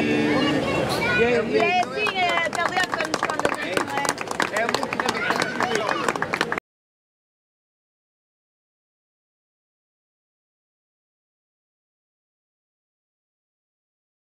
Yes, yes.